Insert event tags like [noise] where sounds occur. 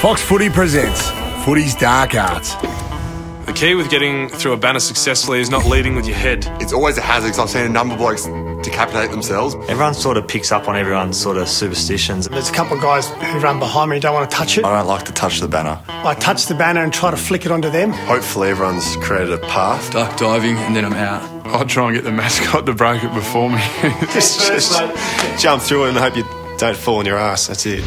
Fox Footy presents Footy's Dark Arts. The key with getting through a banner successfully is not leading with your head. It's always a hazard because I've seen a number of blokes decapitate themselves. Everyone sort of picks up on everyone's sort of superstitions. There's a couple of guys who run behind me who don't want to touch it. I don't like to touch the banner. I touch the banner and try to flick it onto them. Hopefully, everyone's created a path. Duck diving and then I'm out. I'll try and get the mascot to break it before me. [laughs] just, just jump through it and hope you don't fall on your ass. That's it.